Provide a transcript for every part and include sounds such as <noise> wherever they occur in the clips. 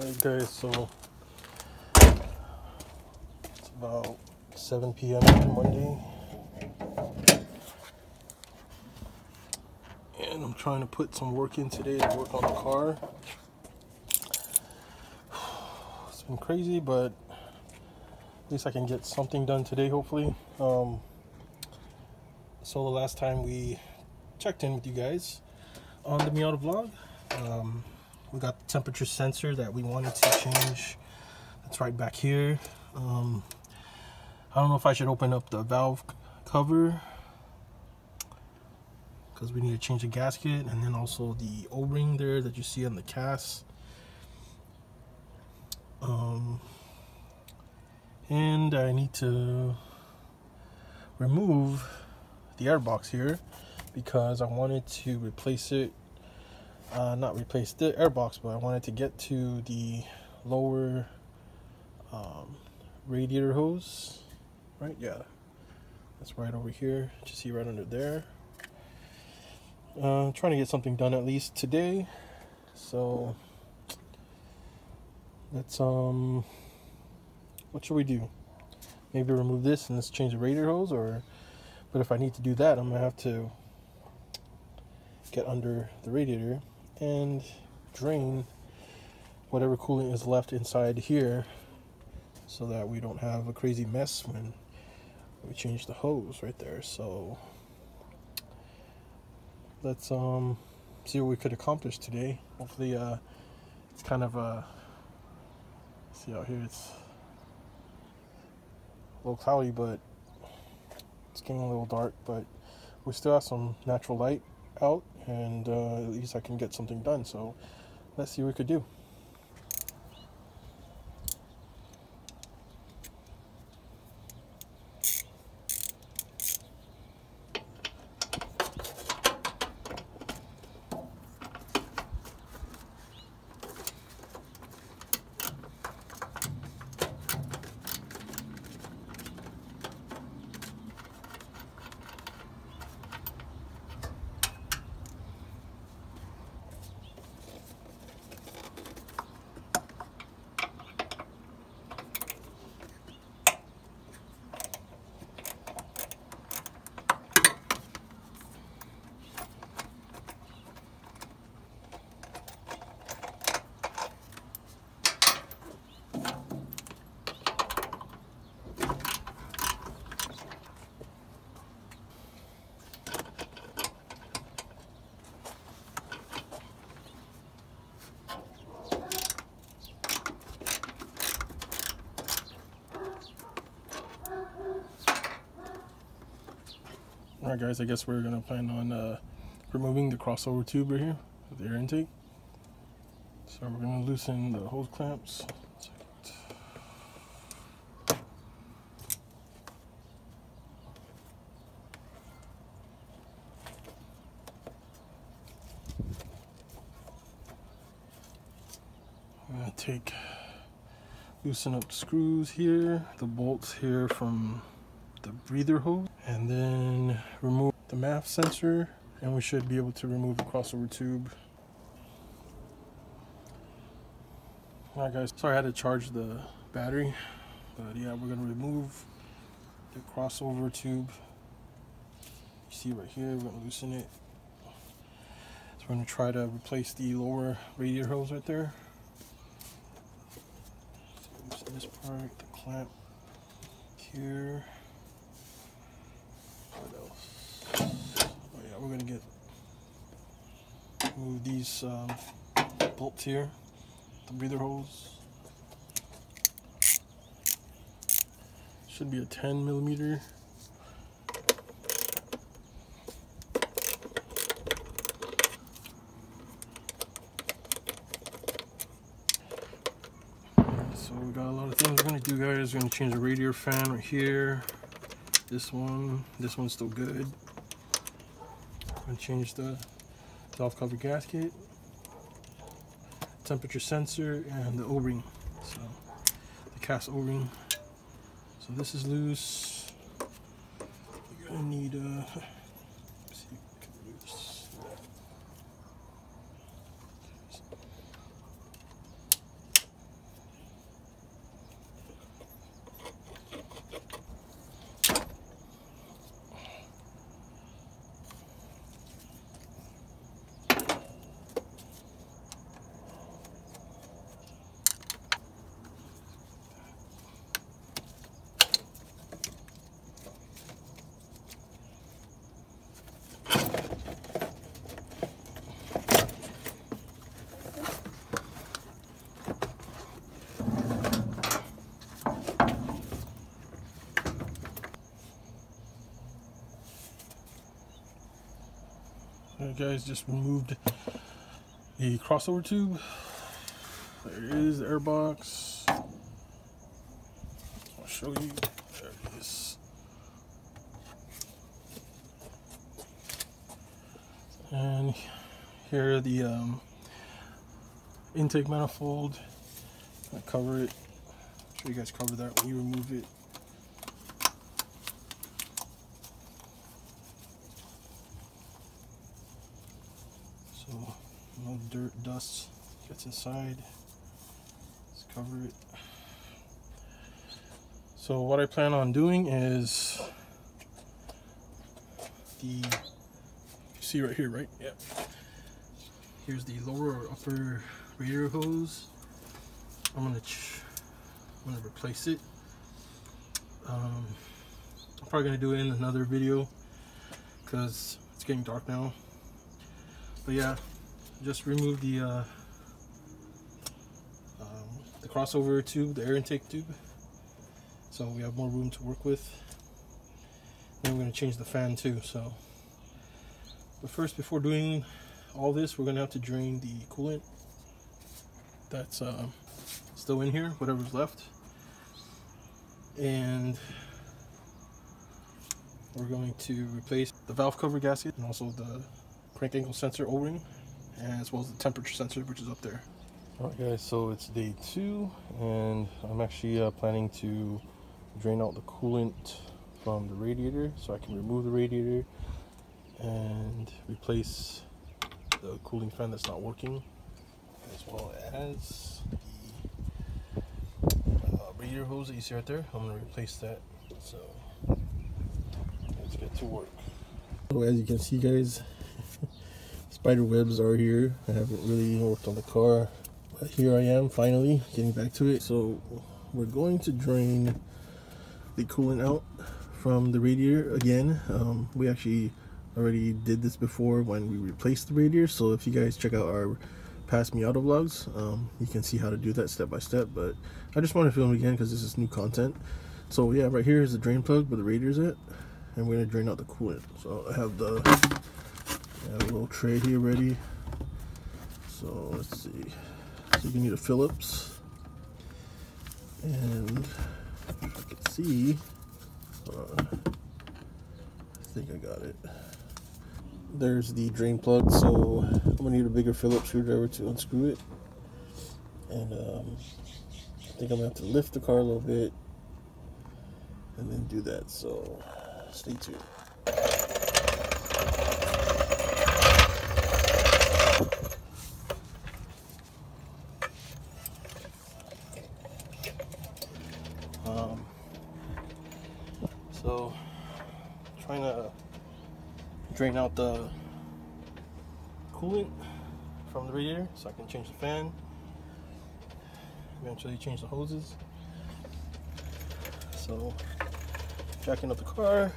Alright guys, so it's about 7 p.m. On Monday. And I'm trying to put some work in today to work on the car. <sighs> It's been crazy, but at least I can get something done today, hopefully. Um, so the last time we checked in with you guys on the Miata vlog, um, we got the temperature sensor that we wanted to change. That's right back here. Um, I don't know if I should open up the valve cover because we need to change the gasket and then also the o-ring there that you see on the CAS um, and I need to remove the airbox here because I wanted to replace it uh, not replace the airbox but I wanted to get to the lower um, radiator hose right yeah that's right over here you see right under there uh, trying to get something done at least today. So let's um, what should we do? Maybe remove this and let's change the radiator hose, or but if I need to do that, I'm gonna have to get under the radiator and drain whatever coolant is left inside here so that we don't have a crazy mess when we change the hose right there so let's um see what we could accomplish today. Hopefully, uh, it's kind of uh, see out here it's a little cloudy, but it's getting a little dark. But we still have some natural light out, and uh, at least I can get something done. So let's see what we could do. Alright guys, I guess we're gonna plan on uh, removing the crossover tube right here, the air intake. So we're gonna loosen the hose clamps. I'm gonna take, loosen up screws here, the bolts here from the breather hose and then remove the MAF sensor and we should be able to remove the crossover tube. Alright guys, sorry I had to charge the battery, but yeah, we're gonna remove the crossover tube. You see right here, we're gonna loosen it. So we're gonna try to replace the lower radiator hose right there. So this part, the clamp here. We're gonna get move these um, bolts here, the breather hose. Should be a 10 millimeter. So we got a lot of things we're gonna do guys. We're gonna change the radiator fan right here. This one, this one's still good and change the valve cover gasket, temperature sensor, and the O-ring. So the CAS O-ring. So this is loose. You're gonna need a. Uh, guys, just removed the crossover tube. There it is, the air box. I'll show you. There it is. And here are the um, intake manifold. I cover it. Show you guys cover that when you remove it. So no dirt, dust gets inside. Let's cover it. So what I plan on doing is the you see right here, right? Yeah. Here's the lower or upper radiator hose. I'm gonna I'm gonna replace it. Um, I'm probably gonna do it in another video because it's getting dark now. But yeah, just remove the uh, um, the crossover tube, the air intake tube, so we have more room to work with. Then we're gonna change the fan too. So, but first, before doing all this, we're gonna have to drain the coolant that's uh, still in here, whatever's left, and we're going to replace the valve cover gasket and also the crank angle sensor O-ring as well as the temperature sensor which is up there. Alright guys, so it's day two and I'm actually uh, planning to drain out the coolant from the radiator so I can remove the radiator and replace the cooling fan that's not working as well as the uh, radiator hose that you see right there. I'm going to replace that. So let's get to work. So as you can see guys, spider webs are here. I haven't really worked on the car. But here I am finally getting back to it. So we're going to drain the coolant out from the radiator again. Um, we actually already did this before when we replaced the radiator. So if you guys check out our past Miata vlogs, um, you can see how to do that step by step. But I just want to film again because this is new content. So yeah, right here is the drain plug where the radiator's at. And we're going to drain out the coolant. So I have the Have a little tray here ready. So let's see. So you can need a Phillips. And I can see, I think I got it. There's the drain plug, so I'm gonna need a bigger Phillips screwdriver to unscrew it. And um, I think I'm gonna have to lift the car a little bit and then do that. So stay tuned. Um, so, trying to drain out the coolant from the radiator so I can change the fan. Eventually change the hoses. So, jacking up the car.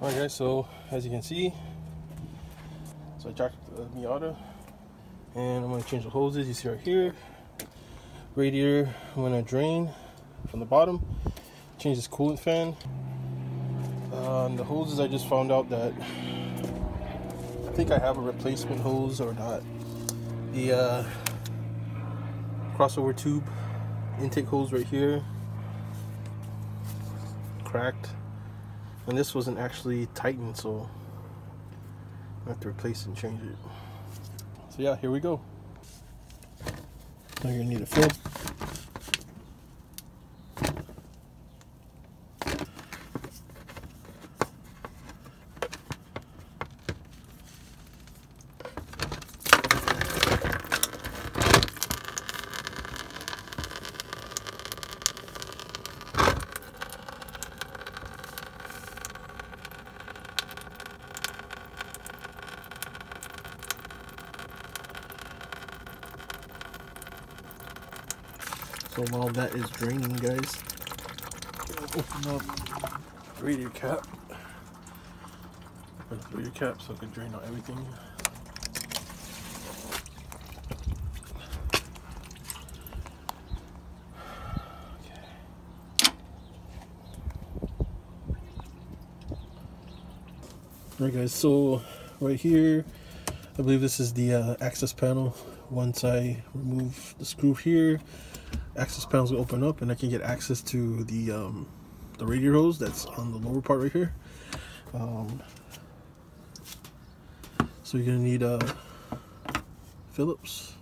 Alright guys, so as you can see, so I jacked the Miata and I'm going to change the hoses you see right here. Radiator, I'm going to drain from the bottom. Change this coolant fan. Um, the hoses I just found out that I think I have a replacement hose or not. The uh, crossover tube intake hose right here cracked and this wasn't actually tightened so I have to replace and change it. So yeah, here we go. Now you're gonna need a fill. So while that is draining, guys, open up radio cap. Open up radio cap so I can drain out everything. Alright guys, so right here, I believe this is the uh, access panel. Once I remove the screw here, access panels will open up and I can get access to the um, the radiator hose that's on the lower part right here. Um, so you're gonna need a uh, Phillips.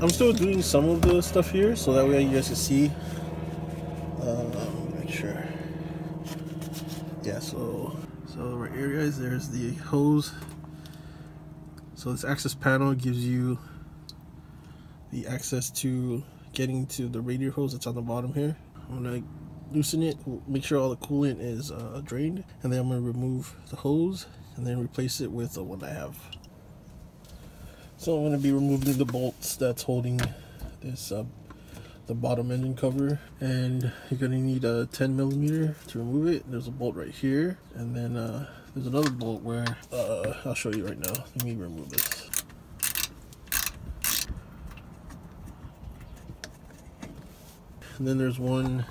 I'm still doing some of the stuff here so that way you guys can see. Uh, make sure. Yeah, so so right here guys, there's the hose. So this access panel gives you the access to getting to the radiator hose that's on the bottom here. I'm gonna loosen it, make sure all the coolant is uh, drained, and then I'm gonna remove the hose and then replace it with the one I have. So I'm to be removing the bolts that's holding this uh, the bottom engine cover and you're to need a 10 millimeter to remove it. There's a bolt right here and then uh, there's another bolt where uh, I'll show you right now. Let me remove this. And then there's one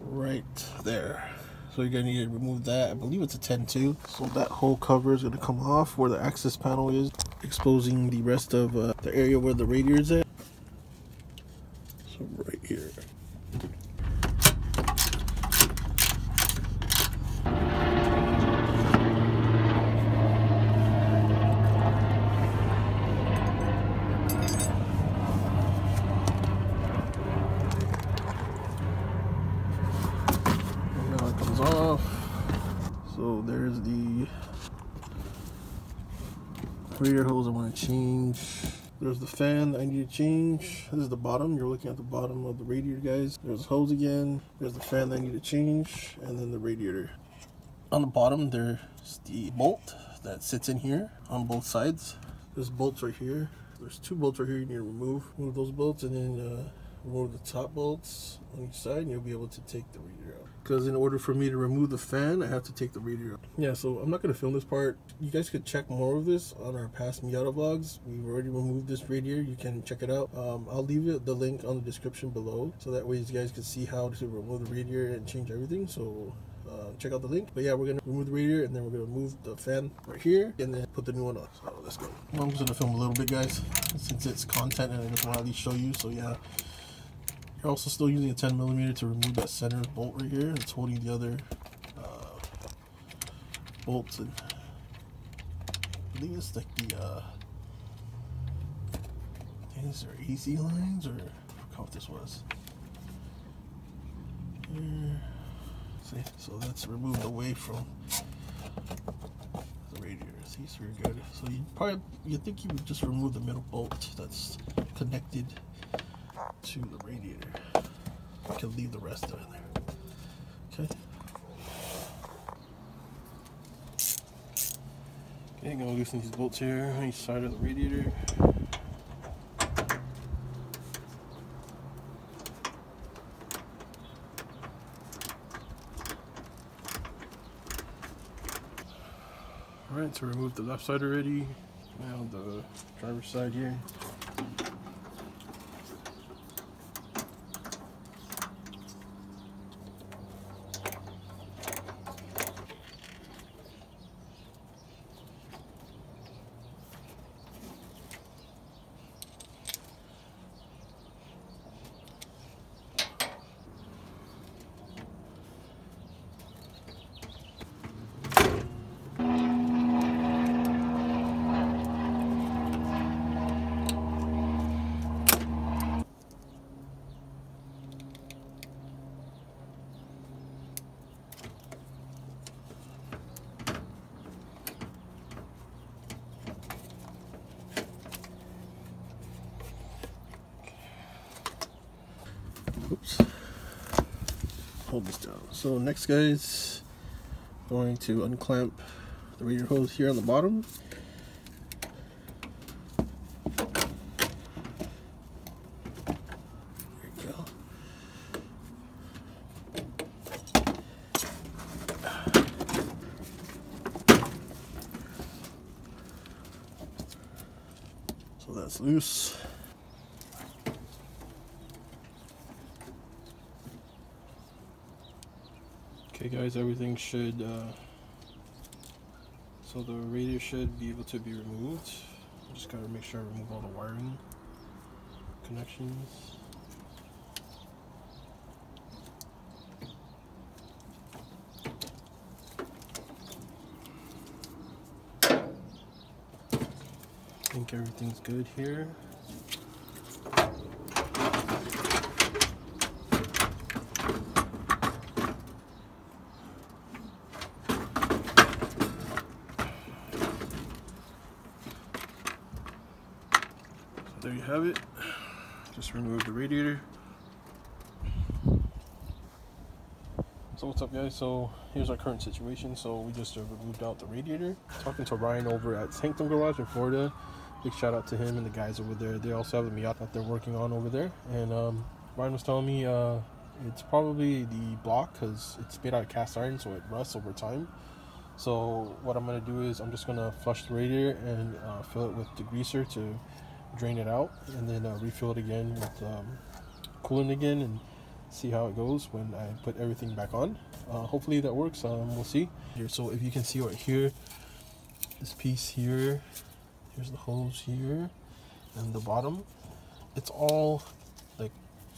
right there. So you're gonna need to remove that. I believe it's a 10 too. So that whole cover is gonna come off where the access panel is, exposing the rest of uh, the area where the radiator is at. So right here. So there's the radiator hose I want to change. There's the fan that I need to change. This is the bottom. You're looking at the bottom of the radiator, guys. There's the hose again. There's the fan that I need to change. And then the radiator. On the bottom, there's the bolt that sits in here on both sides. There's bolts right here. There's two bolts right here you need to remove. Remove those bolts and then uh, remove the top bolts on each side and you'll be able to take the radiator out because in order for me to remove the fan I have to take the radiator yeah so I'm not going to film this part you guys could check more of this on our past Miata vlogs we've already removed this radiator you can check it out um, I'll leave the link on the description below so that way you guys can see how to remove the radiator and change everything so uh, check out the link. But yeah, we're gonna remove the radiator and then we're gonna remove the fan right here and then put the new one on. So let's go. I'm just gonna film a little bit, guys, since it's content and I just want to at least show you. So yeah, you're also still using a 10 millimeter to remove that center bolt right here. It's holding the other uh, bolts and I think it's like the uh, these are AC lines or I forgot what this was. Here. See, so that's removed away from the radiator. See, so you're good. So you probably you think you would just remove the middle bolt that's connected to the radiator. You can leave the rest of it there. Okay. Okay, I'm gonna loosen these bolts here on each side of the radiator. Alright, to remove the left side already. Now the driver's side here. Oops. Hold this down. So next guys, going to unclamp the radiator hose here on the bottom. So that's loose. Okay guys, everything should, uh, so the radiator should be able to be removed. Just gotta make sure I remove all the wiring connections. I think everything's good here. Have it. Just remove the radiator. So what's up guys? So here's our current situation. So we just uh, removed out the radiator. Talking to Ryan over at Sanctum Garage in Florida. Big shout out to him and the guys over there. They also have the Miata that they're working on over there. And um, Ryan was telling me uh, it's probably the block because it's made out of cast iron so it rusts over time. So what I'm going to do is I'm just going to flush the radiator and uh, fill it with degreaser to drain it out and then uh, refill it again with um, coolant again and see how it goes when I put everything back on. Uh, hopefully that works. Um, we'll see. Here, so if you can see right here, this piece here, here's the hose here, and the bottom. It's all like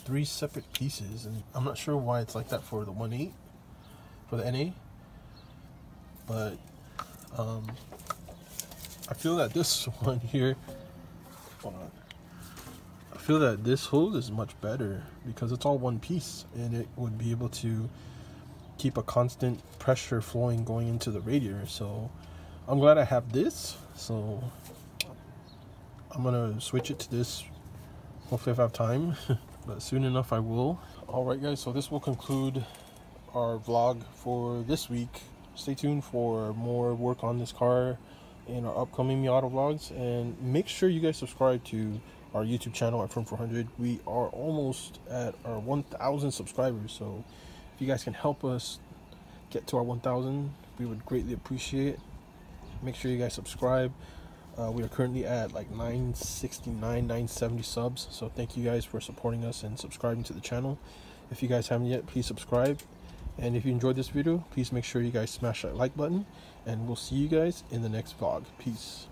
three separate pieces, and I'm not sure why it's like that for the 1.8 for the NA, but um, I feel that this <laughs> one here I feel that this hose is much better because it's all one piece and it would be able to keep a constant pressure flowing going into the radiator. So I'm glad I have this. So I'm gonna switch it to this. Hopefully if I have time, <laughs> but soon enough I will. All right guys, so this will conclude our vlog for this week. Stay tuned for more work on this car in our upcoming Miata vlogs and make sure you guys subscribe to our YouTube channel at Firm 400. We are almost at our 1,000 subscribers, so if you guys can help us get to our 1,000, we would greatly appreciate it. Make sure you guys subscribe. Uh, we are currently at like 969, 970 subs, so thank you guys for supporting us and subscribing to the channel. If you guys haven't yet, please subscribe. And if you enjoyed this video, please make sure you guys smash that like button. And we'll see you guys in the next vlog. Peace.